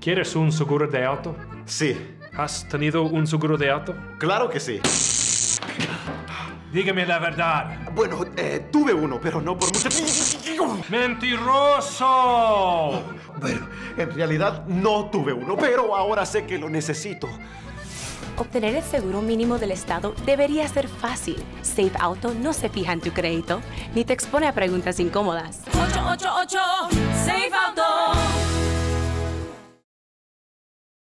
¿Quieres un seguro de auto? Sí, ¿Has tenido un seguro de auto? claro que sí. Dígame la verdad. Bueno, eh, tuve uno, pero no por mucho tiempo. ¡Mentiroso! Bueno, en realidad no tuve uno, pero ahora sé que lo necesito. Obtener el seguro mínimo del Estado debería ser fácil. Safe Auto no se fija en tu crédito ni te expone a preguntas incómodas. 888